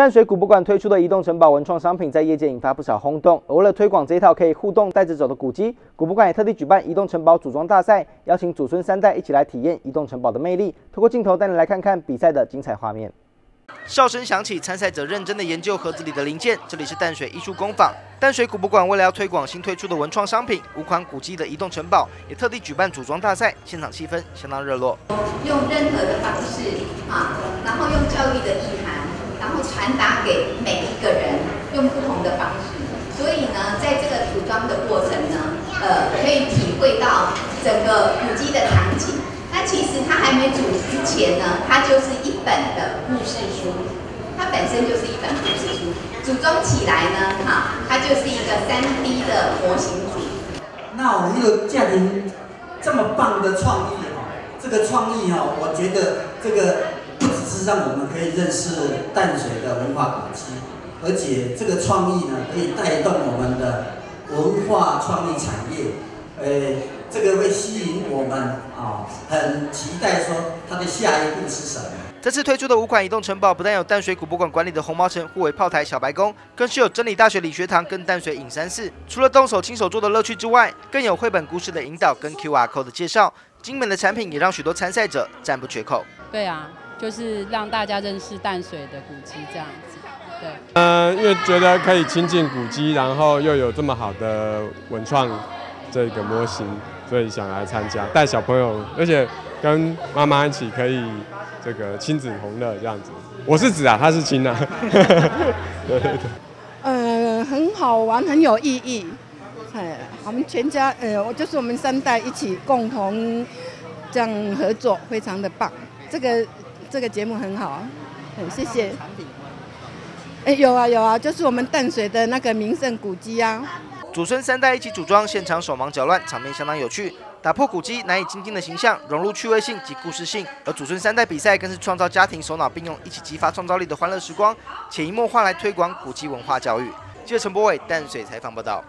淡水古博馆推出的移动城堡文创商品，在业界引发不少轰动。为了推广这一套可以互动带着走的古迹，古博馆也特地举办移动城堡组装大赛，邀请祖孙三代一起来体验移动城堡的魅力。透过镜头带你来看看比赛的精彩画面。哨声响起，参赛者认真的研究盒子里的零件。这里是淡水艺术工坊。淡水古博馆为了要推广新推出的文创商品，五款古迹的移动城堡，也特地举办组装大赛，现场气氛相当热络。用任何的方式啊，然后用教育的意涵。然后传达给每一个人，用不同的方式。所以呢，在这个组装的过程呢，呃，可以体会到整个古迹的场景。那其实它还没组之前呢，它就是一本的故事书，它本身就是一本故事书。组装起来呢，哈，它就是一个三 D 的模型组。那我们这个家庭这么棒的创意哈，这个创意哈，我觉得这个。是让我们可以认识淡水的文化古迹，而且这个创意呢，可以带动我们的文化创意产业。呃，这个会吸引我们啊，很期待说它的下一步是什么。这次推出的五款移动城堡，不但有淡水古博馆管理的红毛城护卫炮台小白宫，更是有真理大学理学堂跟淡水隐山寺。除了动手亲手做的乐趣之外，更有绘本故事的引导跟 QR code 的介绍。精美的产品也让许多参赛者赞不绝口。对啊。就是让大家认识淡水的古迹这样子，对。嗯，因为觉得可以亲近古迹，然后又有这么好的文创这个模型，所以想来参加，带小朋友，而且跟妈妈一起可以这个亲子同乐这样子。我是子啊，他是亲啊。对对对。呃，很好玩，很有意义。哎，我们全家，呃，我就是我们三代一起共同这样合作，非常的棒。这个。这个节目很好，很谢谢。哎，有啊有啊，就是我们淡水的那个名胜古迹啊。祖孙三代一起组装，现场手忙脚乱，场面相当有趣，打破古迹难以亲近的形象，融入趣味性及故事性。而祖孙三代比赛更是创造家庭首脑并用，一起激发创造力的欢乐时光，潜移默化来推广古迹文化教育。记者陈博伟淡水采访报道。